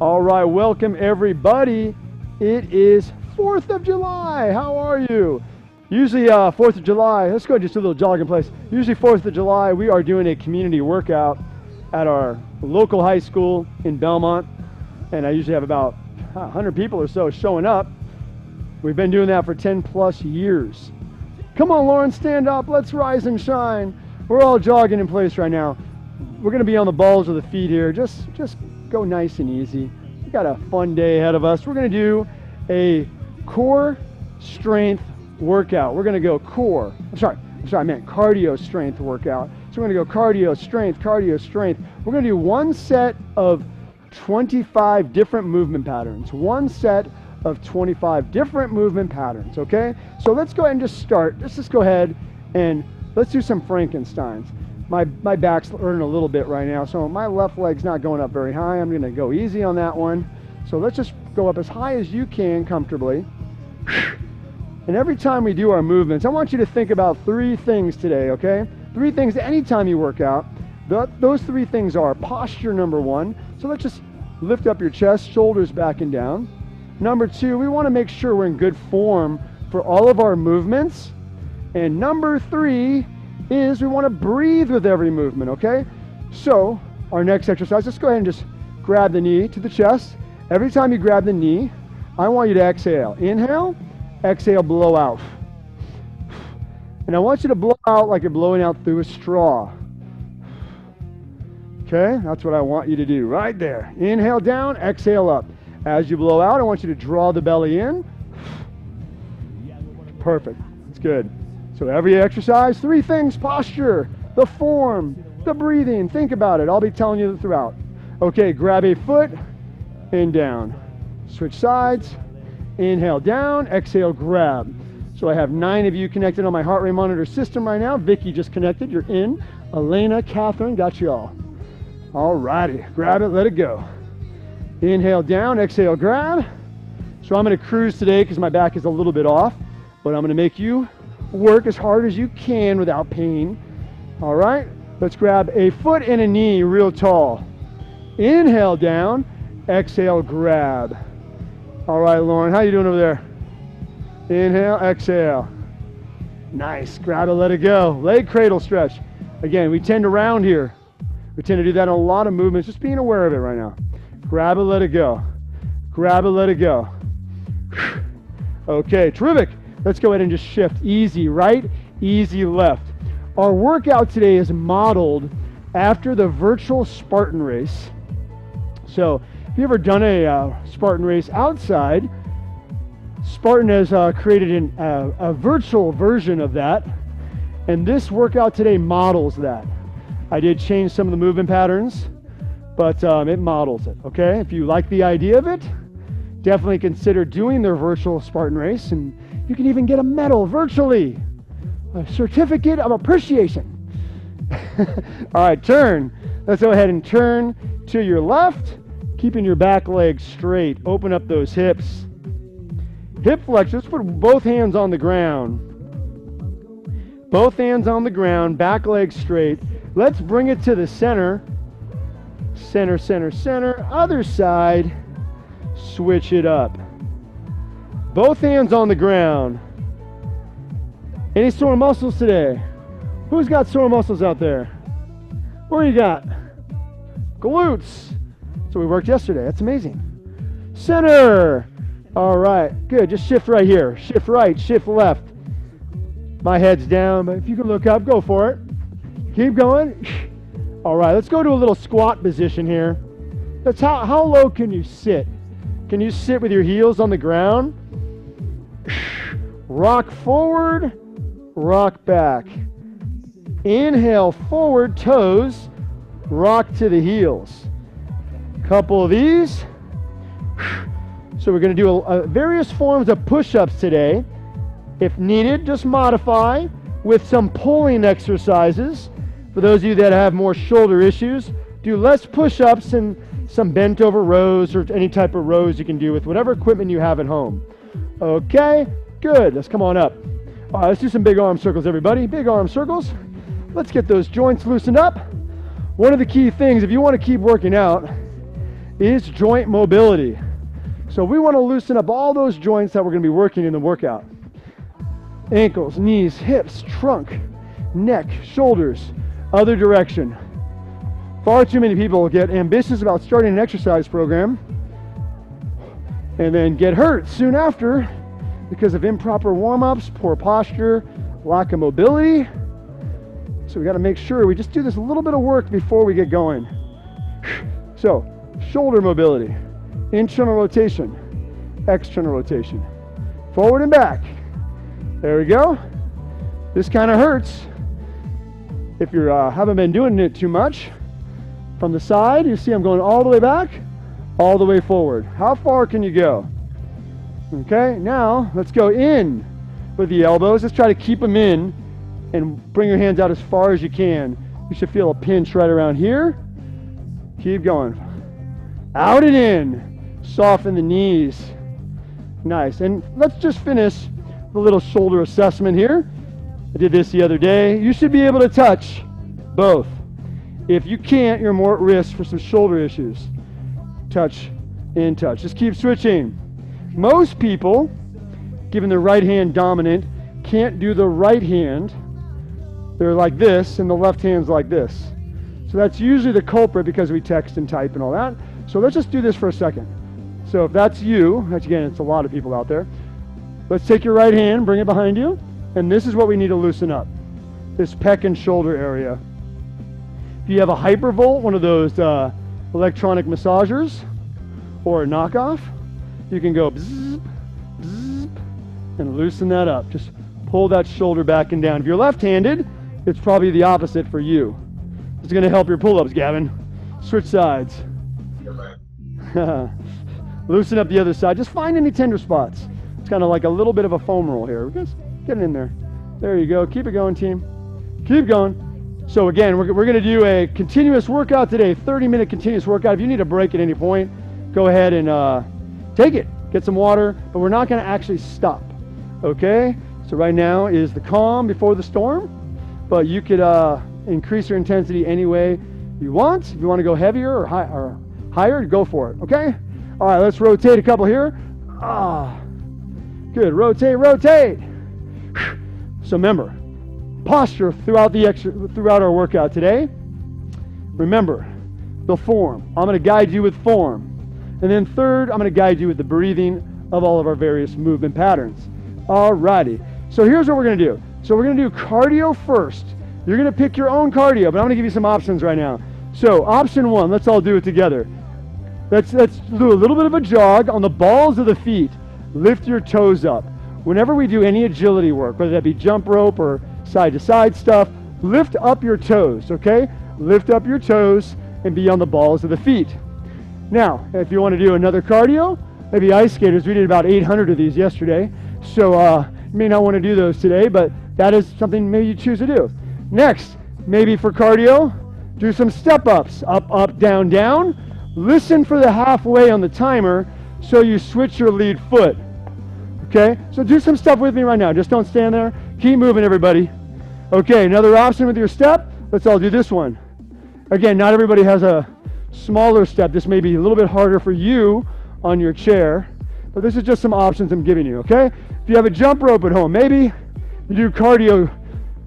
All right, welcome everybody. It is 4th of July. How are you? Usually, uh, 4th of July, let's go just a little jogging place. Usually, 4th of July, we are doing a community workout at our local high school in Belmont. And I usually have about 100 people or so showing up. We've been doing that for 10 plus years. Come on, Lauren, stand up. Let's rise and shine. We're all jogging in place right now. We're going to be on the balls of the feet here. Just, just go nice and easy. We got a fun day ahead of us. We're going to do a core strength workout. We're going to go core. I'm sorry. I'm sorry. I meant cardio strength workout. So we're going to go cardio strength, cardio strength. We're going to do one set of 25 different movement patterns. One set of 25 different movement patterns. Okay. So let's go ahead and just start. Let's just go ahead and let's do some Frankensteins my, my back's hurting a little bit right now, so my left leg's not going up very high. I'm gonna go easy on that one. So let's just go up as high as you can comfortably. And every time we do our movements, I want you to think about three things today, okay? Three things anytime you work out. those three things are posture number one. So let's just lift up your chest, shoulders back and down. Number two, we wanna make sure we're in good form for all of our movements. And number three, is we want to breathe with every movement, okay? So, our next exercise, let's go ahead and just grab the knee to the chest. Every time you grab the knee, I want you to exhale. Inhale, exhale, blow out. And I want you to blow out like you're blowing out through a straw. Okay, that's what I want you to do right there. Inhale down, exhale up. As you blow out, I want you to draw the belly in. Perfect. It's good. So every exercise, three things, posture, the form, the breathing. Think about it. I'll be telling you throughout. Okay, grab a foot and down. Switch sides. Inhale down, exhale grab. So I have nine of you connected on my heart rate monitor system right now. Vicky just connected. You're in. Elena, Catherine, got you all. All righty. Grab it, let it go. Inhale down, exhale grab. So I'm going to cruise today because my back is a little bit off, but I'm going to make you work as hard as you can without pain. All right, let's grab a foot and a knee real tall. Inhale down, exhale, grab. All right, Lauren, how you doing over there? Inhale, exhale. Nice, grab it, let it go. Leg cradle stretch. Again, we tend to round here. We tend to do that in a lot of movements, just being aware of it right now. Grab it, let it go. Grab it, let it go. Okay, terrific. Let's go ahead and just shift. Easy right, easy left. Our workout today is modeled after the virtual Spartan race. So, if you've ever done a uh, Spartan race outside, Spartan has uh, created an, uh, a virtual version of that, and this workout today models that. I did change some of the movement patterns, but um, it models it. Okay, if you like the idea of it, definitely consider doing the virtual Spartan race and you can even get a medal virtually, a certificate of appreciation. All right, turn. Let's go ahead and turn to your left, keeping your back leg straight. Open up those hips. Hip flex. Let's put both hands on the ground. Both hands on the ground, back leg straight. Let's bring it to the center. Center, center, center. Other side. Switch it up. Both hands on the ground. Any sore muscles today? Who's got sore muscles out there? Where you got? Glutes. So we worked yesterday. That's amazing. Center. All right. Good. Just shift right here. Shift right. Shift left. My head's down, but if you can look up, go for it. Keep going. All right. Let's go to a little squat position here. That's how, how low can you sit? Can you sit with your heels on the ground? Rock forward, rock back. Inhale forward, toes, rock to the heels. Couple of these. So we're going to do a, a various forms of push-ups today. If needed, just modify with some pulling exercises. For those of you that have more shoulder issues, do less push-ups and some bent over rows or any type of rows you can do with whatever equipment you have at home. Okay, good. Let's come on up. All right, let's do some big arm circles, everybody. Big arm circles. Let's get those joints loosened up. One of the key things, if you want to keep working out, is joint mobility. So we want to loosen up all those joints that we're going to be working in the workout. Ankles, knees, hips, trunk, neck, shoulders, other direction. Far too many people get ambitious about starting an exercise program and then get hurt soon after because of improper warm-ups, poor posture, lack of mobility. So we got to make sure we just do this little bit of work before we get going. So, shoulder mobility, internal rotation, external rotation, forward and back. There we go. This kind of hurts. If you uh, haven't been doing it too much, from the side, you see I'm going all the way back, all the way forward. How far can you go? Okay, now let's go in with the elbows. Let's try to keep them in and bring your hands out as far as you can. You should feel a pinch right around here. Keep going. Out and in. Soften the knees. Nice. And let's just finish the little shoulder assessment here. I did this the other day. You should be able to touch both. If you can't, you're more at risk for some shoulder issues. Touch in touch. Just keep switching. Most people, given the right hand dominant, can't do the right hand. They're like this, and the left hand's like this. So that's usually the culprit because we text and type and all that. So let's just do this for a second. So if that's you, that's again, it's a lot of people out there. Let's take your right hand, bring it behind you, and this is what we need to loosen up. This pec and shoulder area. If you have a Hypervolt, one of those uh, electronic massagers, or a knockoff, you can go bzz, bzz, and loosen that up. Just pull that shoulder back and down. If you're left-handed, it's probably the opposite for you. It's going to help your pull-ups, Gavin. Switch sides. Loosen up the other side. Just find any tender spots. It's kind of like a little bit of a foam roll here. Just get it in there. There you go. Keep it going, team. Keep going. So again, we're, we're to do a continuous workout today, 30-minute continuous workout. If you need a break at any point, go ahead and uh, take it. Get some water, but we're not to actually stop. Okay? So right now is the calm before the storm, but you could uh, increase your intensity any way you want. If you want to go heavier or, high, or higher, go for it. Okay? All right, let's rotate a couple here. Ah, good. Rotate, rotate. So remember, posture throughout the extra, throughout our workout today. Remember the form. I'm going to guide you with form. And then third, I'm going to guide you with the breathing of all of our various movement patterns. Alrighty. So here's what we're going to do. So we're going to do cardio first. You're going to pick your own cardio, but I'm going to give you some options right now. So option one, let's all do it together. Let's, let's do a little bit of a jog on the balls of the feet. Lift your toes up. Whenever we do any agility work, whether that be jump rope or side to side stuff, lift up your toes, okay? Lift up your toes and be on the balls of the feet. Now, if you want to do another cardio, maybe ice skaters, we did about 800 of these yesterday. So uh, you may not want to do those today, but that is something maybe you choose to do. Next, maybe for cardio, do some step ups, up, up, down, down. Listen for the halfway on the timer so you switch your lead foot. Okay, so do some stuff with me right now. Just don't stand there. Keep moving, everybody. Okay, another option with your step. Let's all do this one. Again, not everybody has a smaller step. This may be a little bit harder for you on your chair, but this is just some options I'm giving you, okay? If you have a jump rope at home, maybe you do cardio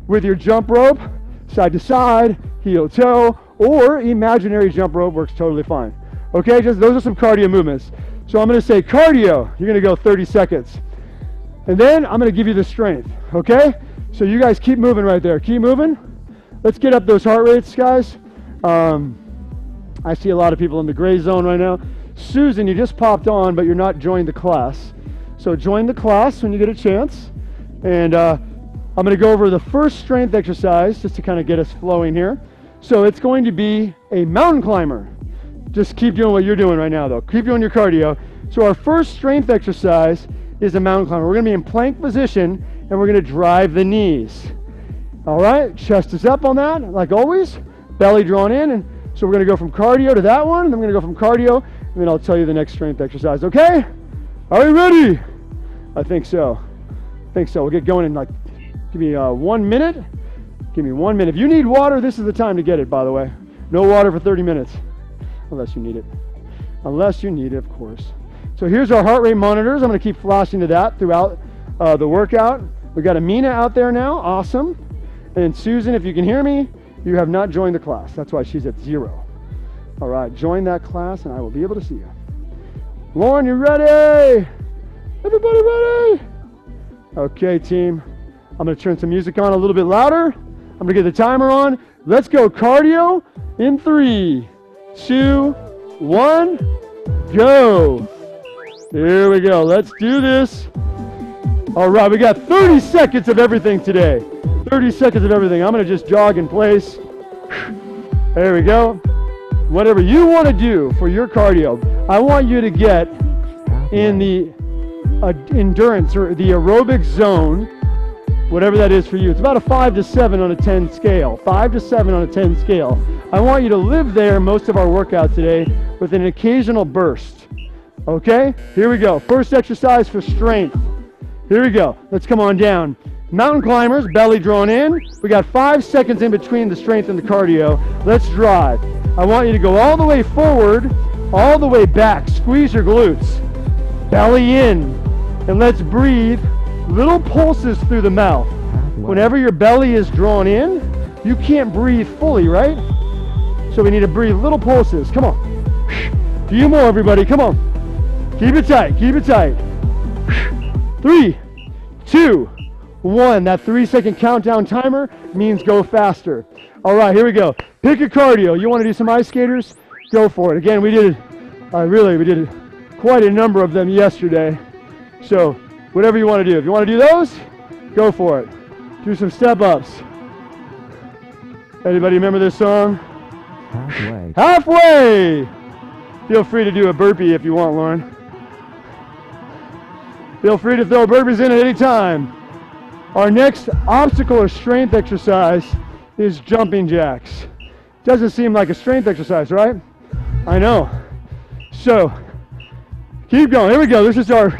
with your jump rope, side to side, heel toe, or imaginary jump rope works totally fine. Okay, just those are some cardio movements. So I'm going to say cardio. You're going to go 30 seconds. And then I'm going to give you the strength. Okay? So you guys keep moving right there. Keep moving. Let's get up those heart rates, guys. Um, I see a lot of people in the gray zone right now. Susan, you just popped on, but you're not joined the class. So join the class when you get a chance. And uh, I'm going to go over the first strength exercise just to kind of get us flowing here. So it's going to be a mountain climber. Just keep doing what you're doing right now, though. Keep doing your cardio. So our first strength exercise is a mountain climber. We're going to be in plank position, and we're going to drive the knees. All right, chest is up on that, like always. Belly drawn in, and so we're going to go from cardio to that one. and Then we're going to go from cardio, and then I'll tell you the next strength exercise. Okay? Are you ready? I think so. I think so. We'll get going in like, give me uh, one minute. Give me one minute. If you need water, this is the time to get it, by the way. No water for 30 minutes, unless you need it. unless you need it, of course. So here's our heart rate monitors. I'm going to keep flashing to that throughout uh, the workout. We got Amina out there now. Awesome. And Susan, if you can hear me, you have not joined the class. That's why she's at zero. All right, join that class and I will be able to see you. Lauren, you ready? Everybody ready? Okay, team. I'm going to turn some music on a little bit louder. I'm going to get the timer on. Let's go cardio in three, two, one, go. Here we go. Let's do this. All right, we got 30 seconds of everything today. 30 seconds of everything. I'm to just jog in place. There we go. Whatever you want to do for your cardio, I want you to get in the uh, endurance or the aerobic zone, whatever that is for you. It's about a 5 to 7 on a 10 scale. 5 to 7 on a 10 scale. I want you to live there most of our workout today with an occasional burst. Okay? Here we go. First exercise for strength. Here we go. Let's come on down. Mountain climbers, belly drawn in. We got five seconds in between the strength and the cardio. Let's drive. I want you to go all the way forward, all the way back. Squeeze your glutes. Belly in. And let's breathe little pulses through the mouth. Whenever your belly is drawn in, you can't breathe fully, right? So we need to breathe little pulses. Come on. Few more, everybody. Come on. Keep it tight. Keep it tight. Three, two, one. That three second countdown timer means go faster. All right, here we go. Pick a cardio. You want to do some ice skaters? Go for it. Again, we did, uh, really, we did quite a number of them yesterday. So whatever you want to do. If you want to do those, go for it. Do some step ups. Anybody remember this song? Halfway. Halfway! Feel free to do a burpee if you want, Lauren. Feel free to throw burpees in at any time. Our next obstacle or strength exercise is jumping jacks. Doesn't seem like a strength exercise, right? I know. So, keep going. Here we go. This is our,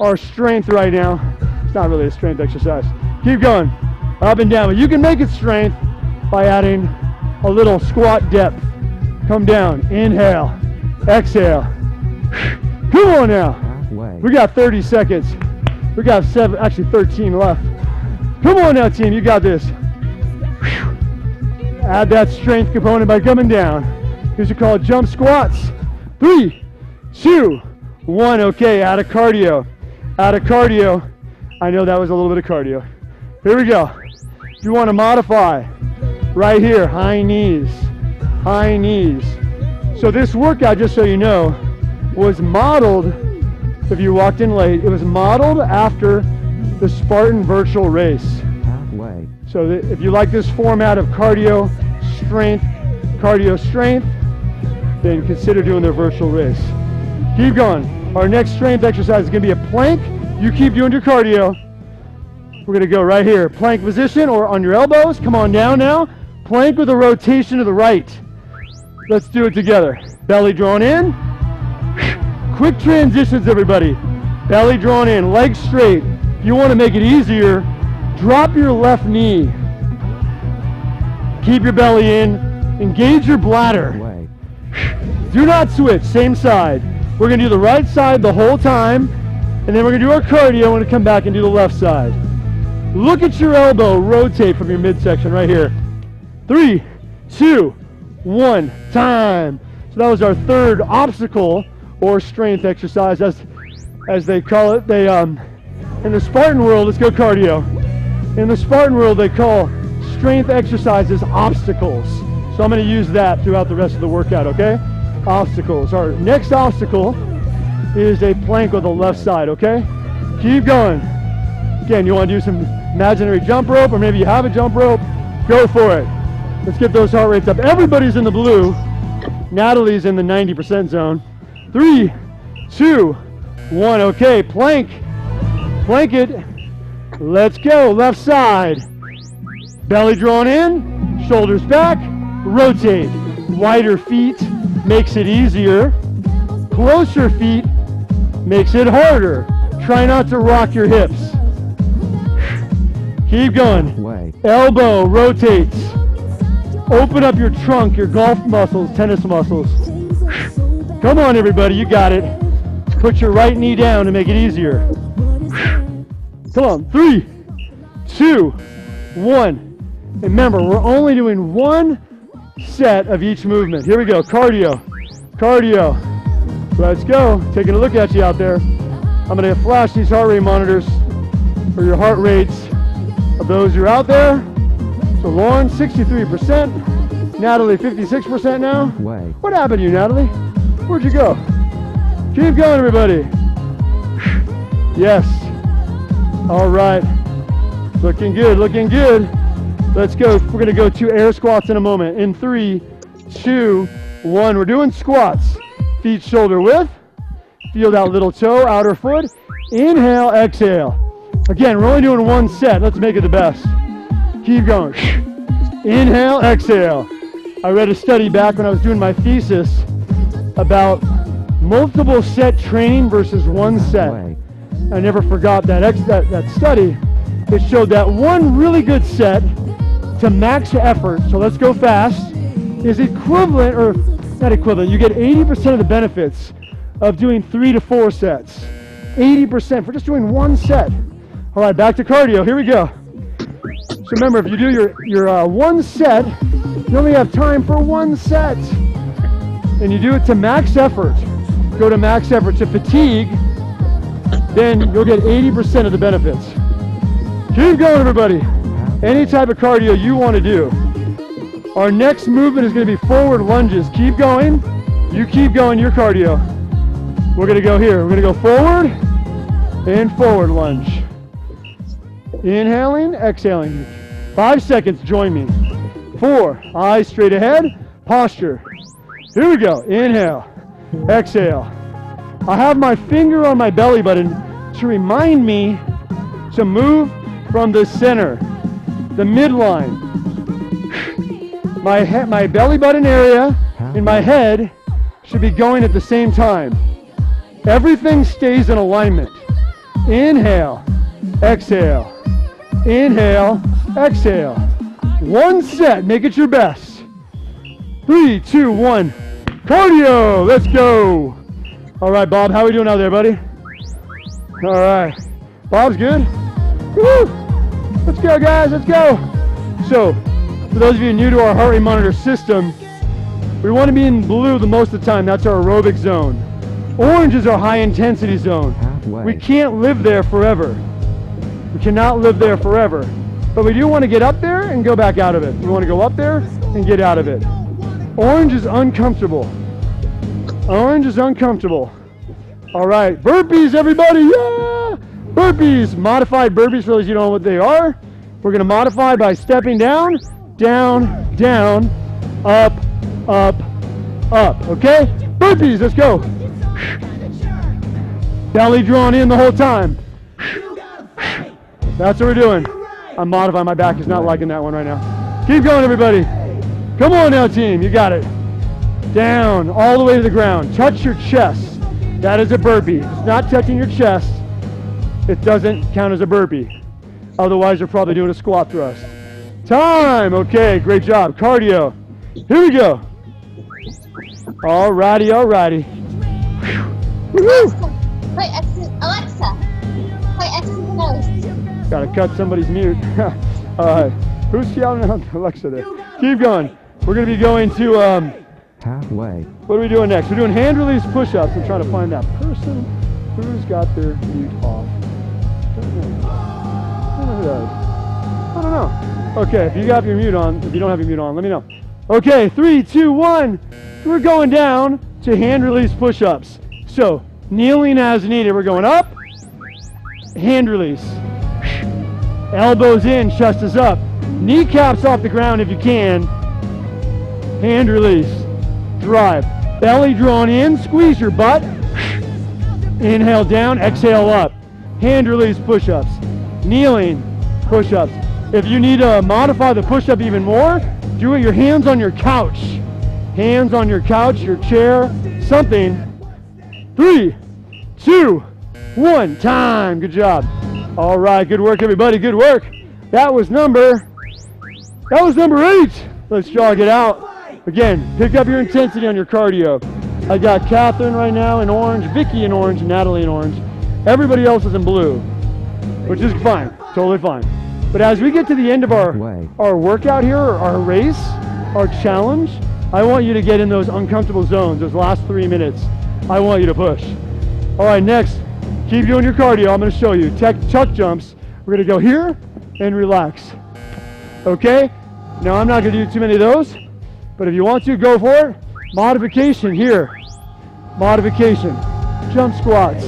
our strength right now. It's not really a strength exercise. Keep going. Up and down. But you can make it strength by adding a little squat depth. Come down. Inhale. Exhale. Come on now. We got 30 seconds. We got seven, actually 13 left. Come on now, team. You got this. Add that strength component by coming down. These are called jump squats. Three, two, one. Okay, out of cardio. Out of cardio. I know that was a little bit of cardio. Here we go. If you want to modify, right here, high knees. High knees. So this workout, just so you know, was modeled, if you walked in late, it was modeled after the Spartan virtual race. Halfway. So that if you like this format of cardio, strength, cardio, strength, then consider doing the virtual race. Keep going. Our next strength exercise is going to be a plank. You keep doing your cardio. We're going to go right here. Plank position or on your elbows. Come on down now. Plank with a rotation to the right. Let's do it together. Belly drawn in. Quick transitions, everybody. Belly drawn in, legs straight. If you want to make it easier, drop your left knee. Keep your belly in. Engage your bladder. Do not switch, same side. We're gonna do the right side the whole time, and then we're gonna do our cardio. We're gonna come back and do the left side. Look at your elbow, rotate from your midsection right here. Three, two, one, time. So that was our third obstacle or strength exercise, as as they call it. They um, in the Spartan world, let's go cardio. In the Spartan world, they call strength exercises obstacles. So I'm going to use that throughout the rest of the workout, okay? Obstacles. Our next obstacle is a plank on the left side, okay? Keep going. Again, you want to do some imaginary jump rope, or maybe you have a jump rope, go for it. Let's get those heart rates up. Everybody's in the blue. Natalie's in the 90% zone. Three, two, one. Okay, plank. Plank it. Let's go. Left side. Belly drawn in, shoulders back, rotate. Wider feet makes it easier. Closer feet makes it harder. Try not to rock your hips. Keep going. Elbow rotates. Open up your trunk, your golf muscles, tennis muscles. Come on, everybody, you got it. Put your right knee down to make it easier. Come on, three, two, one. Remember, we're only doing one set of each movement. Here we go, cardio, cardio. Let's go. Taking a look at you out there. I'm gonna flash these heart rate monitors for your heart rates of those who are out there. So Lauren, 63%. Natalie, 56% now. Way. What happened to you, Natalie? Where'd you go? Keep going, everybody. Yes. All right. Looking good, looking good. Let's go. We're going to go to air squats in a moment. In three, two, one. We're doing squats. Feet shoulder width. Feel that little toe, outer foot. Inhale, exhale. Again, we're only doing one set. Let's make it the best. Keep going. Inhale, exhale. I read a study back when I was doing my thesis about multiple set training versus one set. I never forgot that, ex- that, that study. It showed that one really good set to max effort, so let's go fast, is equivalent, or not equivalent, you get 80% of the benefits of doing three to four sets. 80% for just doing one set. All right, back to cardio. Here we go. So remember, if you do your, your uh, one set, you only have time for one set. And you do it to max effort. Go to max effort to fatigue, then you'll get 80% of the benefits. Keep going, everybody. Any type of cardio you want to do. Our next movement is going to be forward lunges. Keep going. You keep going your cardio. We're going to go here. We're going to go forward and forward lunge. Inhaling, exhaling. Five seconds, join me. Four, eyes straight ahead, posture. Here we go. Inhale, exhale. I have my finger on my belly button to remind me to move from the center, the midline. My, my belly button area and my head should be going at the same time. Everything stays in alignment. Inhale, exhale. Inhale, exhale. One set, make it your best. Three, two, one. Cardio, let's go. All right, Bob, how are we doing out there, buddy? All right. Bob's good? Woo! Let's go, guys, let's go. So, for those of you new to our heart rate monitor system, we want to be in blue the most of the time. That's our aerobic zone. Orange is our high intensity zone. Halfway. We can't live there forever. We cannot live there forever. But we do want to get up there and go back out of it. We want to go up there and get out of it. Orange is uncomfortable. Orange is uncomfortable. All right, burpees, everybody. Yeah! Burpees, modified burpees for those you don't know what they are. We're to modify by stepping down, down, down, up, up, up. Okay? Burpees, let's go. Belly drawn in the whole time. That's what we're doing. I'm modifying. My back is not liking that one right now. Keep going, everybody. Come on now, team. You got it. Down, all the way to the ground. Touch your chest. That is a burpee. If it's not touching your chest, it doesn't count as a burpee. Otherwise, you're probably doing a squat thrust. Time. Okay, great job. Cardio. Here we go. All righty, all righty. Alexa, Alexa. Alexa. Gotta cut somebody's mute. Right. Who's yelling out Alexa there? Keep going. We're gonna be going to, um, Halfway. what are we doing next? We're doing hand release push-ups. I'm trying to find that person who's got their mute off. Don't know. I don't know who that is. I don't know. Okay, if you got your mute on, if you don't have your mute on, let me know. Okay, three, two, one. We're going down to hand release push-ups. So, kneeling as needed. We're going up, hand release. Elbows in, chest is up. Kneecaps off the ground if you can. Hand release. Drive. Belly drawn in, squeeze your butt. Inhale down, exhale up. Hand release push ups. Kneeling push ups. If you need to modify the push up even more, do it your hands on your couch. Hands on your couch, your chair, something. Three, two, one. Time. Good job. All right. Good work, everybody. Good work. That was number. That was number eight. Let's jog it out. Again, pick up your intensity on your cardio. I got Catherine right now in orange, Vicky in orange, Natalie in orange. Everybody else is in blue, which is fine, totally fine. But as we get to the end of our our workout here, our race, our challenge, I want you to get in those uncomfortable zones, those last three minutes. I want you to push. All right, next, keep doing your cardio. I'm going to show you. Tech chuck jumps. We're going to go here and relax. Okay? Now, I'm not going to do too many of those, but if you want to, go for it. Modification here. Modification. Jump squats.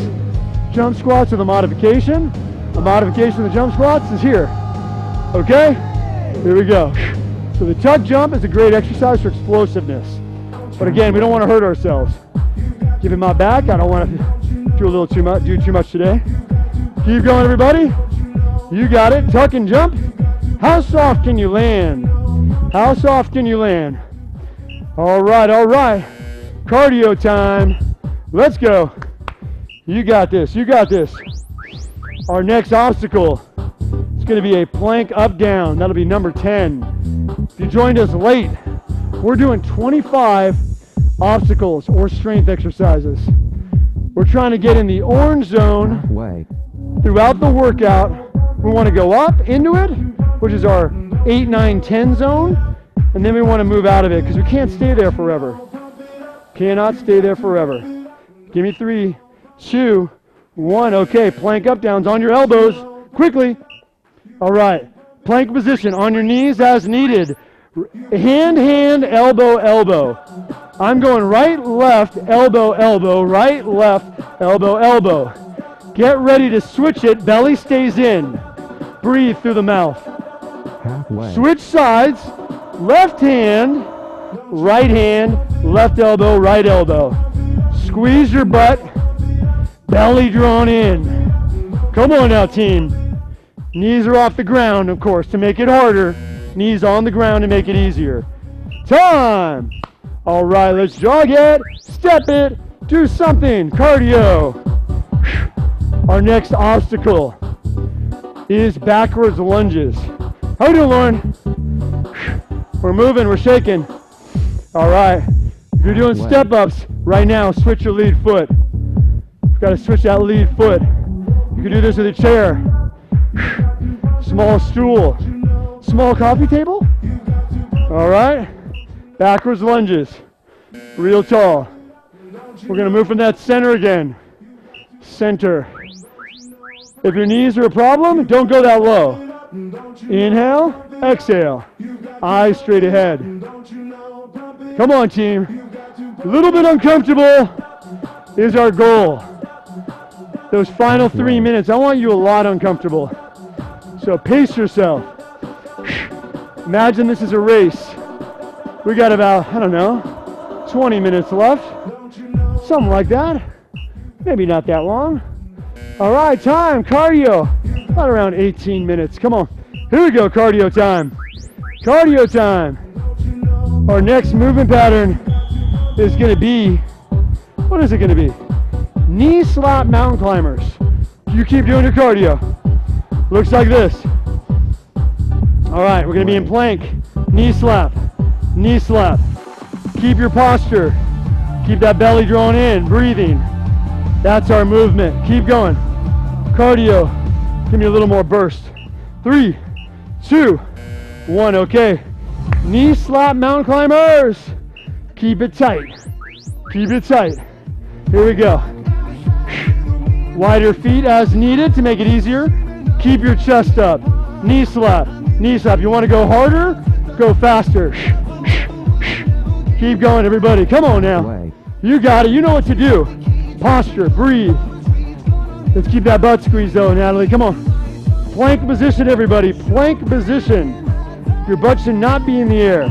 Jump squats are the modification. The modification of the jump squats is here. Okay? Here we go. So the tuck jump is a great exercise for explosiveness. But again, we don't want to hurt ourselves. Giving my back, I don't want to do a little too much, do too much today. Keep going, everybody. You got it. Tuck and jump. How soft can you land? How soft can you land? All right, all right. Cardio time. Let's go. You got this. You got this. Our next obstacle is going to be a plank up down. That'll be number 10. If you joined us late, we're doing 25 obstacles or strength exercises. We're trying to get in the orange zone Way. throughout the workout. We want to go up into it, which is our 8, 9, 10 zone, and then we want to move out of it because we can't stay there forever. Cannot stay there forever. Give me three, two, one. Okay, plank up downs on your elbows. Quickly. All right. Plank position on your knees as needed. Hand, hand, elbow, elbow. I'm going right, left, elbow, elbow, right, left, elbow, elbow. Get ready to switch it. Belly stays in. Breathe through the mouth. Halfway. Switch sides. Left hand, right hand, left elbow, right elbow. Squeeze your butt. Belly drawn in. Come on now, team. Knees are off the ground, of course, to make it harder. Knees on the ground to make it easier. Time. All right, let's jog it, step it, do something. Cardio. Our next obstacle is backwards lunges. How we doing, Lauren? We're moving, we're shaking. All right. If you're doing step ups right now, switch your lead foot. You've got to switch that lead foot. You can do this with a chair, small stool, small coffee table. All right. Backwards lunges, real tall. We're going to move from that center again. Center. If your knees are a problem, don't go that low. Inhale, exhale. Eyes straight ahead. Come on, team. A little bit uncomfortable is our goal. Those final three minutes, I want you a lot uncomfortable. So pace yourself. Imagine this is a race. We got about, I don't know, 20 minutes left. Something like that. Maybe not that long. All right, time, cardio. About around 18 minutes. Come on. Here we go, cardio time. Cardio time. Our next movement pattern is going to be, what is it going to be? Knee slap mountain climbers. You keep doing your cardio. Looks like this. All right, we're going to be in plank. Knee slap. Knee slap. Keep your posture. Keep that belly drawn in, breathing. That's our movement. Keep going. Cardio. Give me a little more burst. Three, two, one. Okay. Knee slap mountain climbers. Keep it tight. Keep it tight. Here we go. Wider feet as needed to make it easier. Keep your chest up. Knee slap. Knee slap. You want to go harder? Go faster. Keep going, everybody. Come on now. You got it. You know what to do. Posture. Breathe. Let's keep that butt squeezed though, Natalie. Come on. Plank position, everybody. Plank position. Your butt should not be in the air.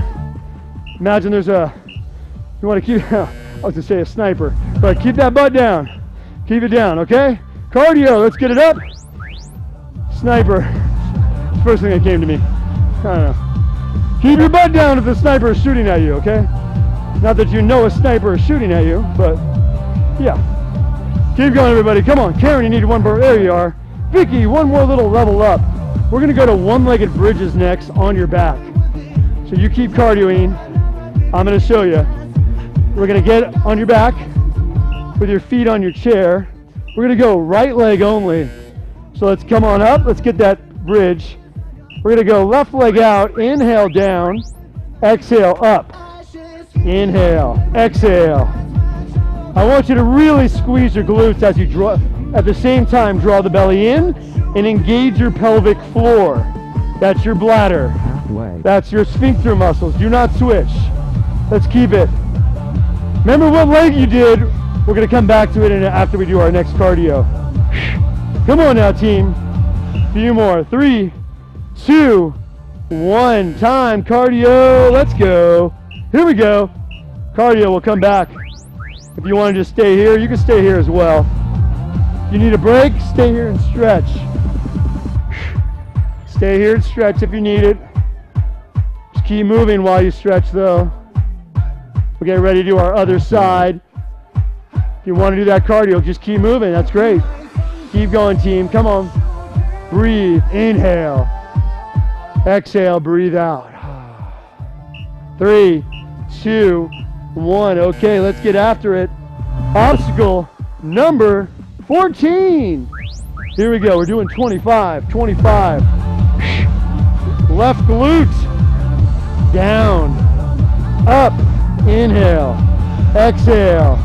Imagine there's a, you want to keep, I was going to say a sniper, but keep that butt down. Keep it down, okay? Cardio, let's get it up. Sniper. First thing that came to me. I don't know. Keep your butt down if the sniper is shooting at you, okay? Not that you know a sniper is shooting at you, but yeah. Keep going, everybody. Come on. Karen, you need one more. There you are. Vicky, one more little level up. We're to go to one-legged bridges next on your back. So you keep cardioing. I'm to show you. We're gonna get on your back with your feet on your chair. We're gonna go right leg only. So let's come on up. Let's get that bridge. We're gonna go left leg out. Inhale down. Exhale up. Inhale. Exhale. I want you to really squeeze your glutes as you draw. At the same time, draw the belly in and engage your pelvic floor. That's your bladder. Halfway. That's your sphincter muscles. Do not switch. Let's keep it. Remember what leg you did. We're going to come back to it after we do our next cardio. Come on now, team. A Few more. Three, two, one. Time. Cardio. Let's go. Here we go. Cardio will come back. If you want to just stay here, you can stay here as well. You need a break, stay here and stretch. Stay here and stretch if you need it. Just keep moving while you stretch though. We're getting ready to do our other side. If you want to do that cardio, just keep moving. That's great. Keep going, team. Come on. Breathe. Inhale. Exhale. Breathe out. Three, two, one. Okay, let's get after it. Obstacle number 14. Here we go. We're doing 25, 25. Left glute. Down. Up. Inhale. Exhale.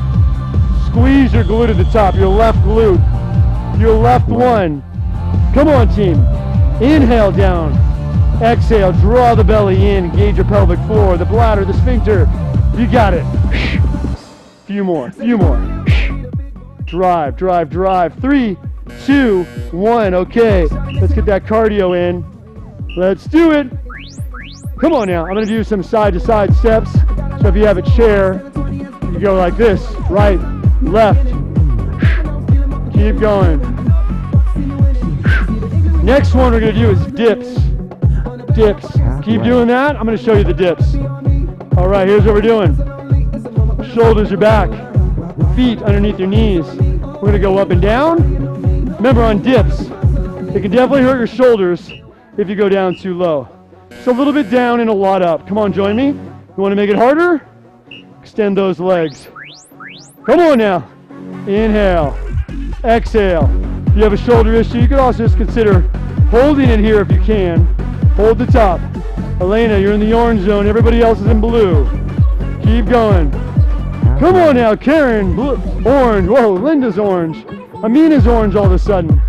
Squeeze your glute at the top. Your left glute. Your left one. Come on, team. Inhale down. Exhale. Draw the belly in. Engage your pelvic floor, the bladder, the sphincter. You got it. Few more. Few more. Drive, drive, drive. Three, two, one. Okay. Let's get that cardio in. Let's do it. Come on now. I'm going to do some side to side steps. So if you have a chair, you go like this right, left. Keep going. Next one we're going to do is dips. Dips. Keep doing that. I'm going to show you the dips. All right, here's what we're doing shoulders are back, feet underneath your knees. We're to go up and down. Remember on dips, it can definitely hurt your shoulders if you go down too low. So a little bit down and a lot up. Come on, join me. You want to make it harder? Extend those legs. Come on now. Inhale. Exhale. If you have a shoulder issue, you could also just consider holding it here if you can. Hold the top. Elena, you're in the orange zone. Everybody else is in blue. Keep going. Come on now, Karen. Orange. Whoa, Linda's orange. Amina's orange all of a sudden.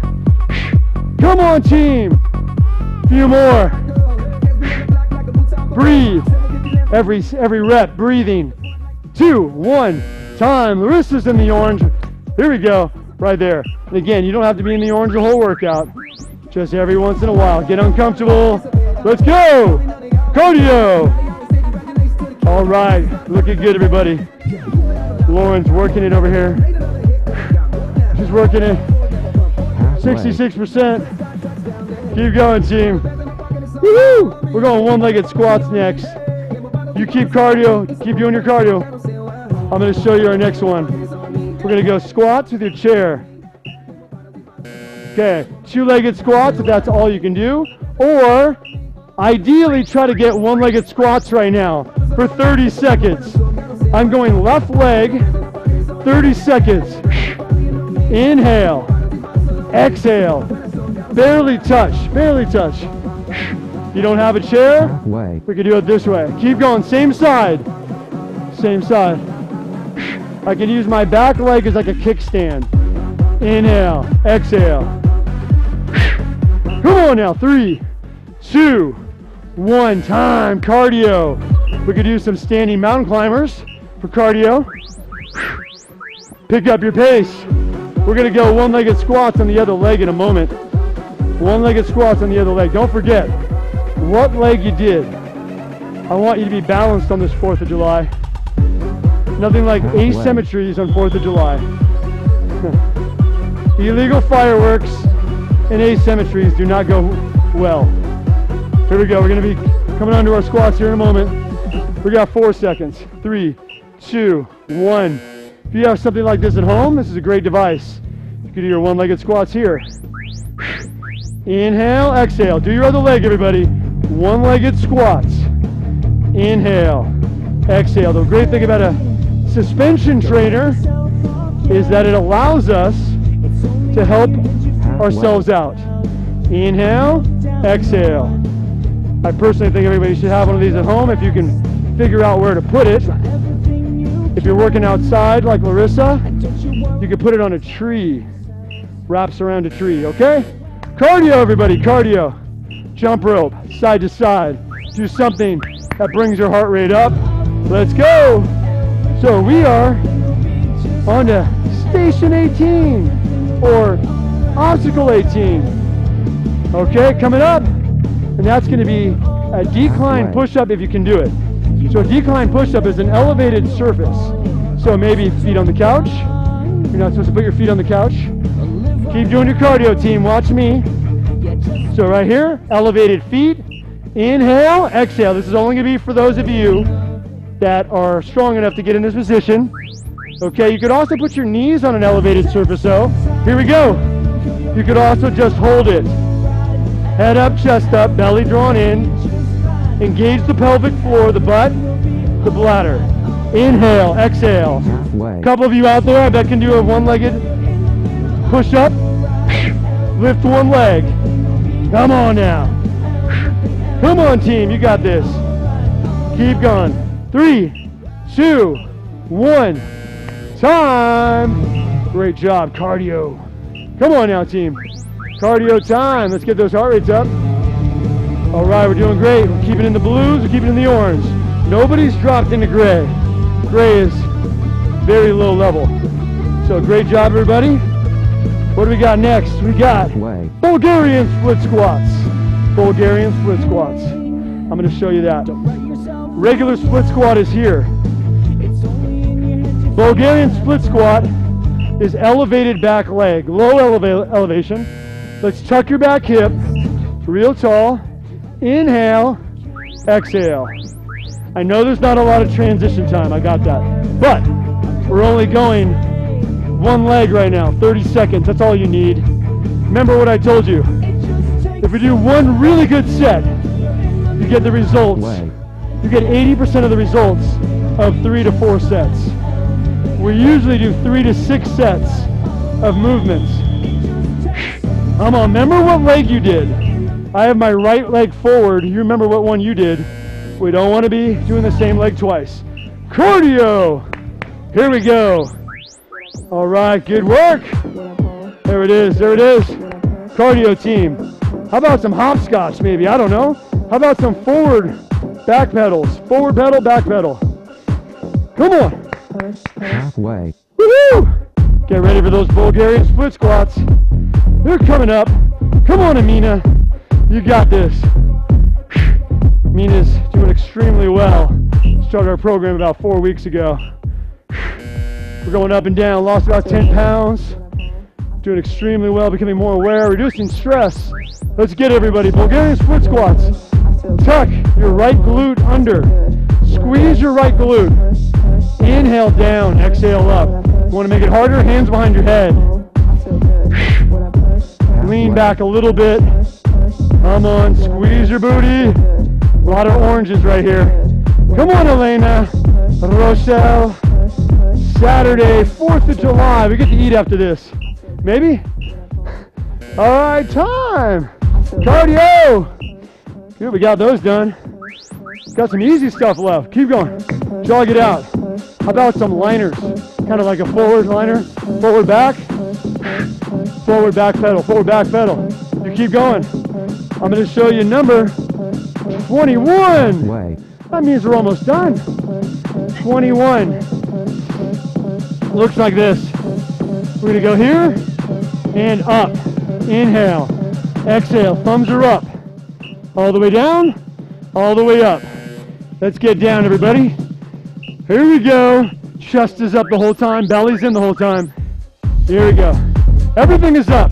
Come on, team. Few more. Breathe. Every every rep, breathing. Two, one, time. Larissa's in the orange. Here we go. Right there. And again, you don't have to be in the orange the whole workout. Just every once in a while. Get uncomfortable. Let's go. Cardio. All right. Looking good, everybody. Lauren's working it over here. She's working it. 66%. Keep going, team. Woo! We're going one-legged squats next. You keep cardio. Keep doing your cardio. I'm going to show you our next one. We're going to go squats with your chair. Okay, two-legged squats if that's all you can do. Or, ideally, try to get one-legged squats right now for 30 seconds. I'm going left leg, 30 seconds. Inhale. Exhale. Barely touch. Barely touch. You don't have a chair? Halfway. We can do it this way. Keep going. Same side. Same side. I can use my back leg as like a kickstand. Inhale. Exhale. Come on now. Three, two, one. Time. Cardio. We could do some standing mountain climbers for cardio. Pick up your pace. We're going to go one-legged squats on the other leg in a moment. One-legged squats on the other leg. Don't forget what leg you did. I want you to be balanced on this 4th of July. Nothing like Halfway. asymmetries on 4th of July. Illegal fireworks and asymmetries do not go well. Here we go. We're going to be coming onto our squats here in a moment. We got four seconds. Three, two, one. If you have something like this at home, this is a great device. You can do your one-legged squats here. Inhale, exhale. Do your other leg, everybody. One-legged squats. Inhale, exhale. The great thing about a suspension trainer is that it allows us to help ourselves out. Inhale, exhale. I personally think everybody should have one of these at home if you can figure out where to put it. If you're working outside like Larissa, you can put it on a tree. Wraps around a tree, okay? Cardio, everybody, cardio. Jump rope, side to side. Do something that brings your heart rate up. Let's go. So we are on to station 18 or obstacle 18. Okay, coming up. And that's going to be a decline push up if you can do it. So a decline push up is an elevated surface. So maybe feet on the couch. You're not supposed to put your feet on the couch. Keep doing your cardio, team. Watch me. So right here, elevated feet. Inhale, exhale. This is only going to be for those of you that are strong enough to get in this position. Okay, you could also put your knees on an elevated surface though. Here we go. You could also just hold it. Head up, chest up, belly drawn in. Engage the pelvic floor, the butt, the bladder. Inhale, exhale. halfway, A couple of you out there, I bet can do a one-legged push-up. Lift one leg. Come on now. Come on, team, you got this. Keep going. Three, two, one. Time. Great job, cardio. Come on now, team. Cardio time. Let's get those heart rates up. All right, we're doing great. We're keeping in the blues, we're keeping in the orange. Nobody's dropped into gray. Gray is very low level. So great job, everybody. What do we got next? We got Bulgarian split squats. Bulgarian split squats. I'm going to show you that. Regular split squat is here. Bulgarian split squat is elevated back leg, low eleva- elevation. Let's tuck your back hip, real tall. Inhale, exhale. I know there's not a lot of transition time, I got that. But we're only going one leg right now, 30 seconds, that's all you need. Remember what I told you. If we do one really good set, you get the results. You get 80% of the results of three to four sets. We usually do three to six sets of movements. Come on, remember what leg you did. I have my right leg forward. You remember what one you did. We don't want to be doing the same leg twice. Cardio! Here we go. All right, good work. There it is, there it is. Cardio team. How about some hopscotch maybe? I don't know. How about some forward back pedals? Forward pedal, back pedal. Come on. halfway, Woohoo! Get ready for those Bulgarian split squats. They're coming up. Come on, Amina. You got this. Amina's doing extremely well. Started our program about four weeks ago. We're going up and down. Lost about 10 pounds. Doing extremely well, becoming more aware, reducing stress. Let's get everybody. Bulgarian split squats. Tuck your right glute under. Squeeze your right glute. Inhale down, exhale up. You want to make it harder? Hands behind your head. Lean back a little bit. Come on, squeeze your booty. A lot of oranges right here. Come on, Elena. Rochelle. Saturday, 4th of July. We get to eat after this. Maybe? All right, time. Cardio. Good, we got those done. Got some easy stuff left. Keep going. Jog it out. How about some liners? Kind of like a forward liner. Forward back. Forward back pedal. Forward back pedal. You keep going. I'm going to show you number 21. halfway, That means we're almost done. 21. Looks like this. We're gonna go here and up. Inhale. Exhale. Thumbs are up. All the way down. All the way up. Let's get down, everybody. Here we go. Chest is up the whole time. Belly's in the whole time. Here we go. Everything is up.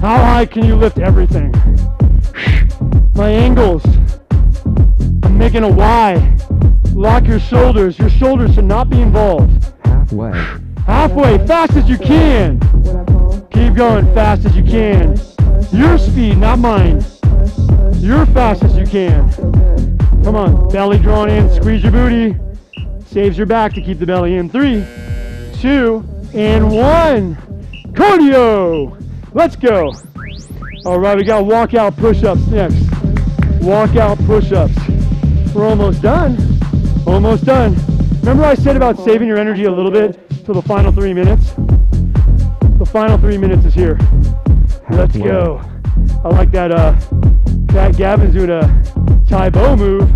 How high can you lift everything? My angles. I'm making a Y. Lock your shoulders. Your shoulders should not be involved. halfway, Halfway, fast as you can. Keep going, fast as you can. Your speed, not mine. You're fast as you can. Come on, belly drawn in, squeeze your booty. Saves your back to keep the belly in. Three, two, and one. Cardio. Let's go. All right, we got walkout push-ups next. Walkout push-ups. We're almost done. Almost done. Remember I said about saving your energy a little bit till the final three minutes? The final three minutes is here. Let's go. I like that. Uh, that Gavin's doing a Tae Bo move.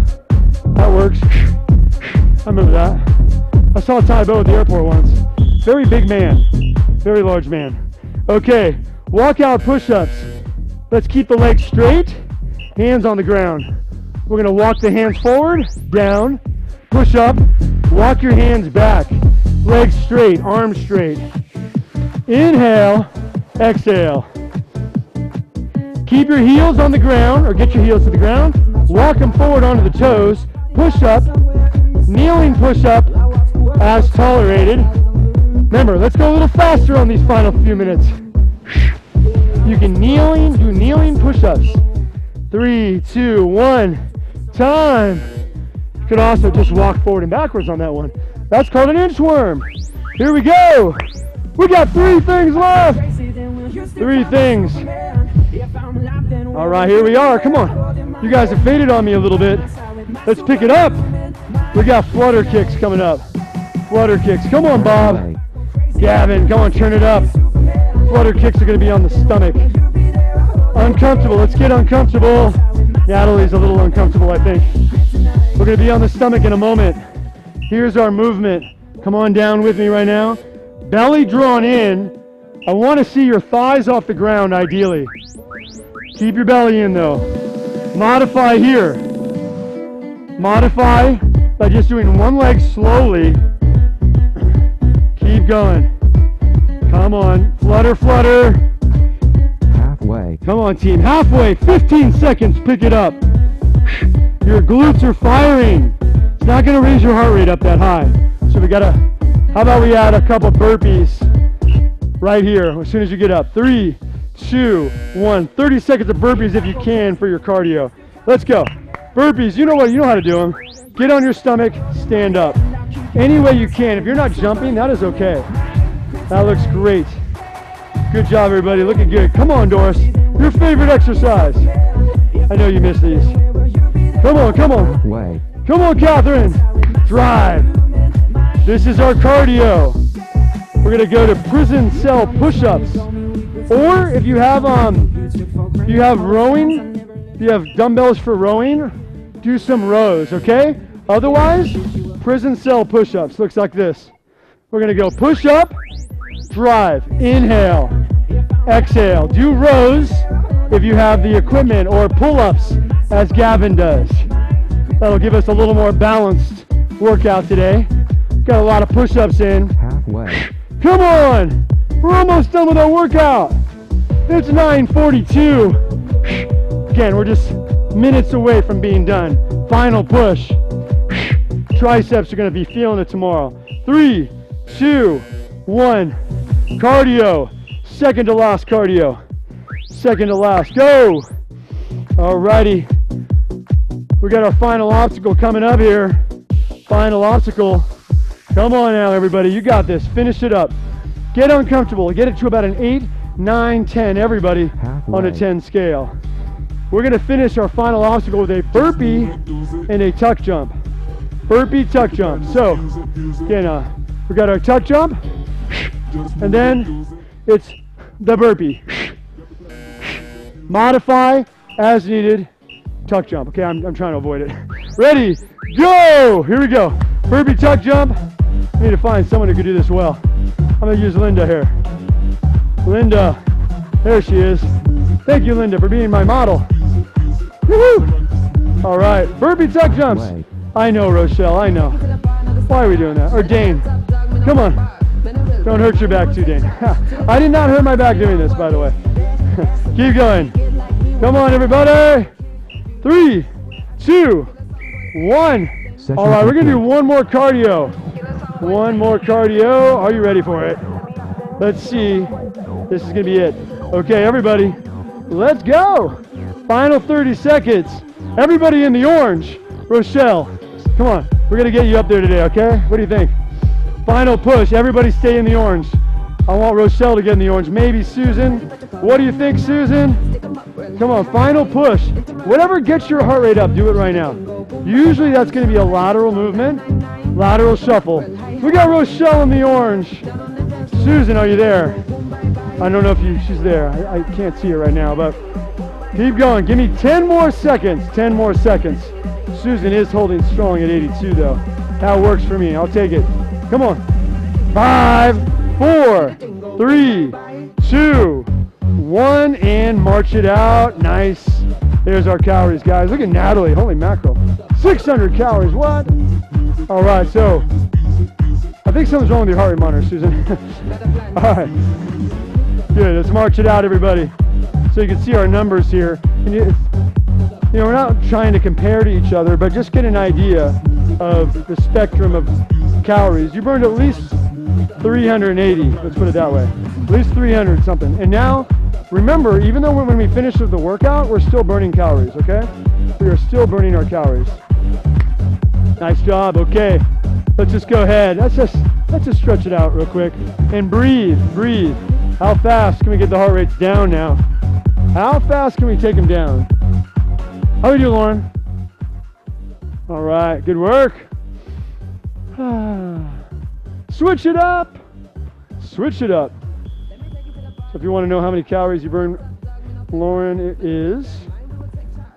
That works. I remember that. I saw Tae Bo at the airport once. Very big man. Very large man. Okay, walkout push-ups. Let's keep the legs straight, hands on the ground. We're gonna walk the hands forward, down, push up, walk your hands back, legs straight, arms straight. Inhale, exhale. Keep your heels on the ground, or get your heels to the ground. Walk them forward onto the toes. Push up, kneeling push up as tolerated. Remember, let's go a little faster on these final few minutes. You can kneeling, do kneeling push-ups. Three, two, one, time. You could also just walk forward and backwards on that one. That's called an inchworm. Here we go. We got three things left. Three things. All right, here we are. Come on. You guys have faded on me a little bit. Let's pick it up. We got flutter kicks coming up. Flutter kicks. Come on, Bob. Gavin, come on, turn it up. Flutter kicks are going to be on the stomach. Uncomfortable. Let's get uncomfortable. Natalie's a little uncomfortable, I think. We're to be on the stomach in a moment. Here's our movement. Come on down with me right now. Belly drawn in. I want to see your thighs off the ground, ideally. Keep your belly in, though. Modify here. Modify by just doing one leg slowly. Keep going. Come on. Flutter, flutter. Halfway. Come on, team. Halfway. 15 seconds. Pick it up. Your glutes are firing. It's not going to raise your heart rate up that high. So we got to, how about we add a couple burpees right here as soon as you get up. Three, two, one. 30 seconds of burpees if you can for your cardio. Let's go. Burpees. You know what? You know how to do them. Get on your stomach. Stand up. Any way you can. If you're not jumping, that is okay. That looks great. Good job, everybody. Looking good. Come on, Doris. Your favorite exercise. I know you miss these. Come on, come on. Halfway. Come on, Catherine. Drive. This is our cardio. We're gonna go to prison cell push-ups. Or if you have um if you have rowing, if you have dumbbells for rowing, do some rows, okay? Otherwise, prison cell push-ups. Looks like this. We're gonna go push up, drive, inhale, exhale. Do rows if you have the equipment or pull-ups as Gavin does. That'll give us a little more balanced workout today. Got a lot of push-ups in. Halfway. Come on! We're almost done with our workout. It's 9:42. Again, we're just minutes away from being done. Final push. Triceps are going to be feeling it tomorrow. Three, two, one. Cardio. Second to last cardio. Second to last. Go. Alrighty. We got our final obstacle coming up here. Final obstacle. Come on now, everybody. You got this. Finish it up. Get uncomfortable. Get it to about an 8, 9, 10, everybody, on a 10 scale. We're going to finish our final obstacle with a burpee and a tuck jump. Burpee, tuck jump. So, again, uh, we got our tuck jump, and then it's the burpee. Modify as needed. Tuck jump. Okay, I'm, I'm trying to avoid it. Ready, go! Here we go. Burpee tuck jump. I need to find someone who can do this well. I'm gonna use Linda here. Linda, there she is. Thank you, Linda, for being my model. Woohoo! All right, burpee tuck jumps. I know, Rochelle, I know. Why are we doing that? Or Dane, come on. Don't hurt your back too, Dane. I did not hurt my back doing this, by the way. Keep going. Come on, everybody. Three, two, one. All right, we're gonna do one more cardio. One more cardio. Are you ready for it? Let's see. This is gonna be it. Okay, everybody, let's go. Final 30 seconds. Everybody in the orange. Rochelle, come on. We're gonna get you up there today, okay? What do you think? Final push. Everybody stay in the orange. I want Rochelle to get in the orange. Maybe Susan. What do you think, Susan? Come on, final push. Whatever gets your heart rate up, do it right now. Usually that's going to be a lateral movement, lateral shuffle. We got Rochelle in the orange. Susan, are you there? I don't know if you, she's there. I, I can't see her right now, but keep going. Give me 10 more seconds. 10 more seconds. Susan is holding strong at 82, though. That works for me. I'll take it. Come on. Five, four, three, two, one, and march it out. Nice. There's our calories, guys. Look at Natalie. Holy mackerel. 600 calories. What? All right, so I think something's wrong with your heart rate monitor, Susan. All right. Good. Let's march it out, everybody. So you can see our numbers here. And you, you know, we're not trying to compare to each other, but just get an idea of the spectrum of calories. You burned at least 380, let's put it that way. At least 300 something. And now, remember, even though when we finish with the workout, we're still burning calories, okay? We are still burning our calories. Nice job, okay. Let's just go ahead. Let's just, let's just stretch it out real quick. And breathe, breathe. How fast can we get the heart rates down now? How fast can we take them down? How we do, Lauren? All right, good work. Switch it up. Switch it up. So if you want to know how many calories you burn, Lauren, it is,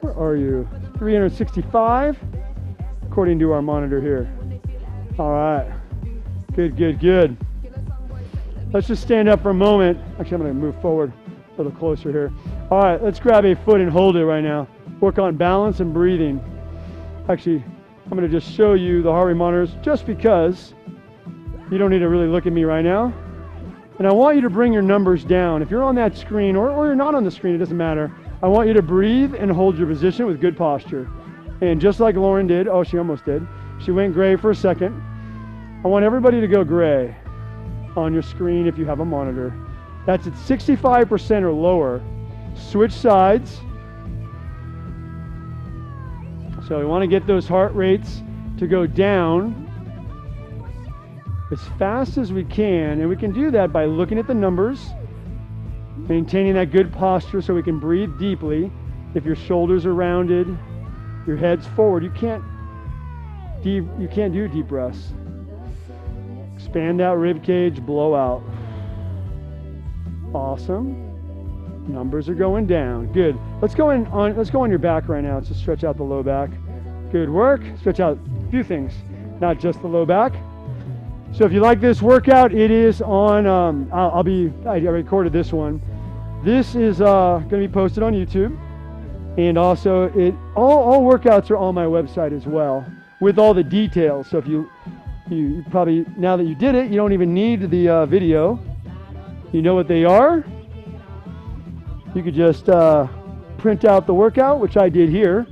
where are you? 365, according to our monitor here. All right. Good, good, good. Let's just stand up for a moment. Actually, I'm going to move forward a little closer here. All right, let's grab a foot and hold it right now. Work on balance and breathing. Actually, I'm going to just show you the heart rate monitors just because you don't need to really look at me right now. And I want you to bring your numbers down. If you're on that screen or, or you're not on the screen, it doesn't matter. I want you to breathe and hold your position with good posture. And just like Lauren did, oh, she almost did. She went gray for a second. I want everybody to go gray on your screen if you have a monitor. That's at 65% or lower. Switch sides. So we want to get those heart rates to go down as fast as we can. And we can do that by looking at the numbers, maintaining that good posture so we can breathe deeply. If your shoulders are rounded, your head's forward, you can't deep, you can't do deep breaths. Expand out rib cage, blow out. Awesome. Numbers are going down. Good. Let's go in on let's go on your back right now. Let's just stretch out the low back. Good work. Stretch out a few things, not just the low back. So if you like this workout, it is on. Um, I'll, I'll, be. I recorded this one. This is uh, going to be posted on YouTube, and also it all, all workouts are on my website as well with all the details. So if you you, you probably now that you did it, you don't even need the uh, video. You know what they are. You could just uh, print out the workout, which I did here.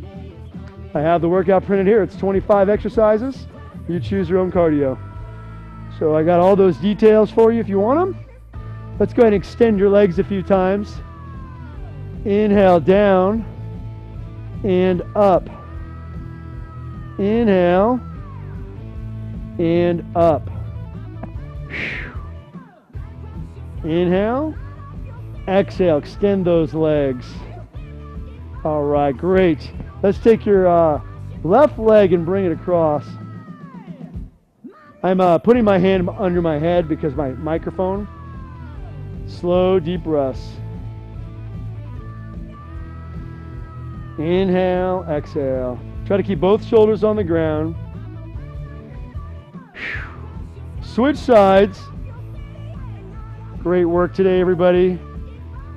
I have the workout printed here. It's 25 exercises. You choose your own cardio. So I got all those details for you if you want them. Let's go ahead and extend your legs a few times. Inhale down and up. Inhale and up. Inhale. Exhale. Extend those legs. All right, great. Let's take your uh, left leg and bring it across. I'm uh, putting my hand under my head because my microphone. Slow, deep breaths. Inhale, exhale. Try to keep both shoulders on the ground. Switch sides. Great work today, everybody.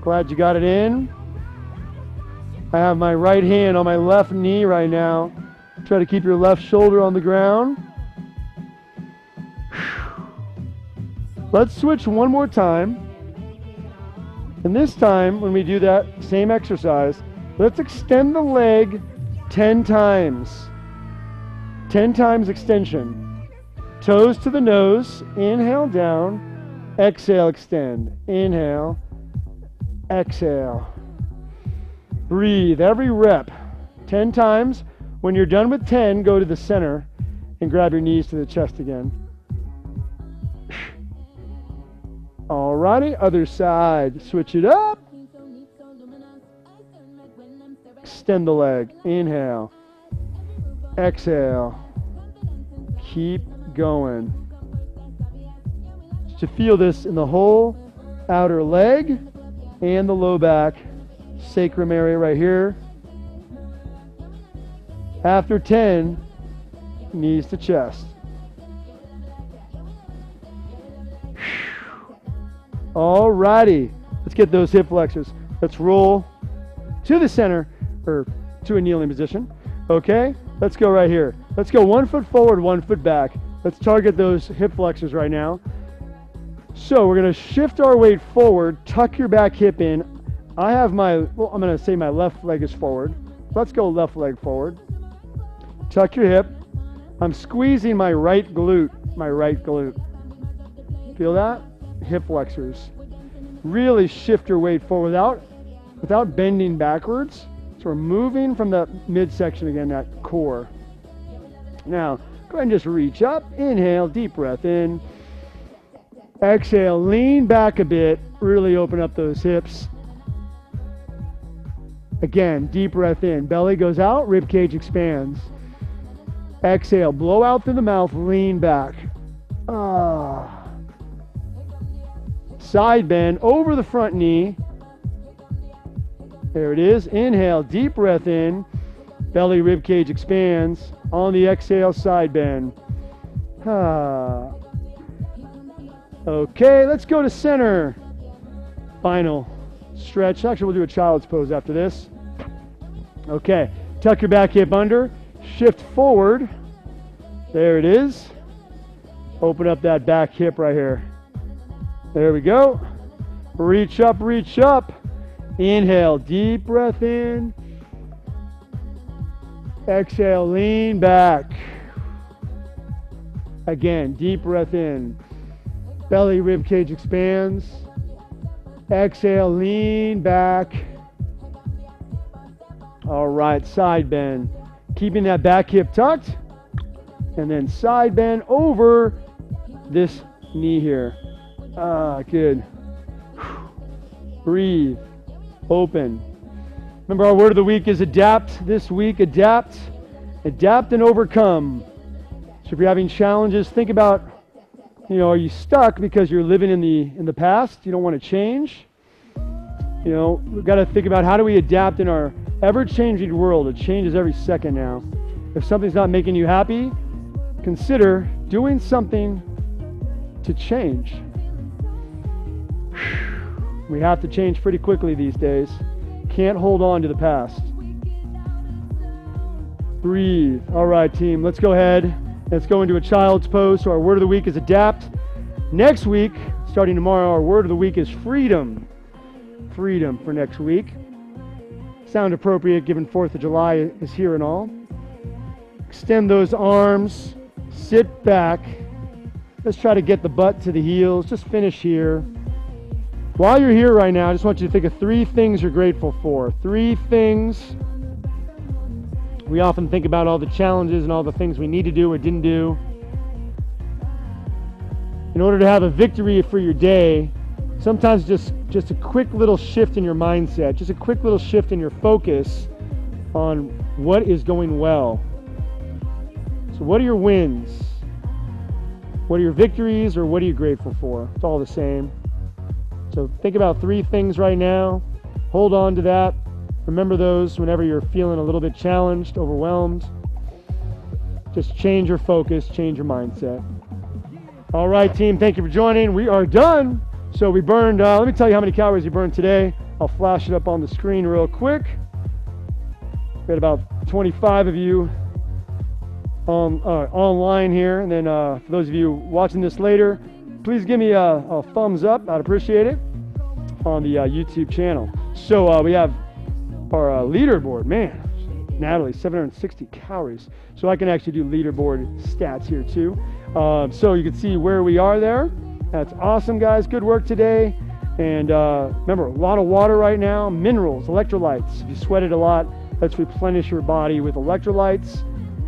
Glad you got it in. I have my right hand on my left knee right now. Try to keep your left shoulder on the ground. Let's switch one more time. And this time, when we do that same exercise, let's extend the leg 10 times. 10 times extension. Toes to the nose. Inhale down. Exhale, extend. Inhale. Exhale. Breathe every rep 10 times. When you're done with 10, go to the center and grab your knees to the chest again. Alrighty, other side. Switch it up. Extend the leg. Inhale. Exhale. Keep going. To feel this in the whole outer leg and the low back, sacrum area right here. After 10, knees to chest. Alrighty, let's get those hip flexors. Let's roll to the center or to a kneeling position. Okay, let's go right here. Let's go one foot forward, one foot back. Let's target those hip flexors right now. So we're gonna shift our weight forward, tuck your back hip in. I have my, well, I'm gonna say my left leg is forward. Let's go left leg forward. Tuck your hip. I'm squeezing my right glute, my right glute. Feel that? Hip flexors. Really shift your weight forward without, without bending backwards. So we're moving from the midsection again, that core. Now, go ahead and just reach up. Inhale, deep breath in. Exhale, lean back a bit. Really open up those hips. Again, deep breath in. Belly goes out, rib cage expands. Exhale, blow out through the mouth, lean back. Ah. Side bend over the front knee. There it is. Inhale, deep breath in. Belly rib cage expands. On the exhale, side bend. Ah. Okay, let's go to center. Final stretch. Actually, we'll do a child's pose after this. Okay, tuck your back hip under, shift forward. There it is. Open up that back hip right here. There we go. Reach up, reach up. Inhale, deep breath in. Exhale, lean back. Again, deep breath in. Belly rib cage expands. Exhale, lean back. All right, side bend. Keeping that back hip tucked. And then side bend over this knee here. Ah, good. Breathe. Open. Remember, our word of the week is adapt this week. Adapt. Adapt and overcome. So if you're having challenges, think about, you know, are you stuck because you're living in the in the past? You don't want to change. You know, we've got to think about how do we adapt in our ever-changing world. It changes every second now. If something's not making you happy, consider doing something to change. We have to change pretty quickly these days. Can't hold on to the past. Breathe. All right, team, let's go ahead. Let's go into a child's pose. So, our word of the week is adapt. Next week, starting tomorrow, our word of the week is freedom. Freedom for next week. Sound appropriate given 4th of July is here and all. Extend those arms. Sit back. Let's try to get the butt to the heels. Just finish here. While you're here right now, I just want you to think of three things you're grateful for. Three things. We often think about all the challenges and all the things we need to do or didn't do. In order to have a victory for your day, sometimes just just a quick little shift in your mindset, just a quick little shift in your focus on what is going well. So what are your wins? What are your victories or what are you grateful for? It's all the same. So think about three things right now. Hold on to that. Remember those whenever you're feeling a little bit challenged, overwhelmed. Just change your focus, change your mindset. All right, team, thank you for joining. We are done. So we burned, uh, let me tell you how many calories we burned today. I'll flash it up on the screen real quick. We had about 25 of you on, uh, online here. And then uh, for those of you watching this later, please give me a, a thumbs up. I'd appreciate it on the uh, YouTube channel. So uh, we have our uh, leaderboard. Man, Natalie, 760 calories. So I can actually do leaderboard stats here too. Um, so you can see where we are there. That's awesome, guys. Good work today. And uh, remember, a lot of water right now, minerals, electrolytes. If you sweated a lot, let's replenish your body with electrolytes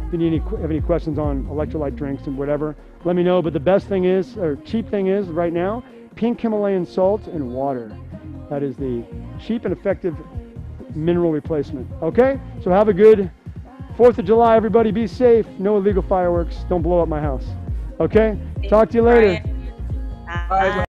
If you need any, have any questions on electrolyte drinks and whatever, let me know. But the best thing is, or cheap thing is, right now, pink Himalayan salt and water. That is the cheap and effective mineral replacement. Okay? So have a good 4th of July, everybody. Be safe. No illegal fireworks. Don't blow up my house. Okay? Talk to you later. Bye.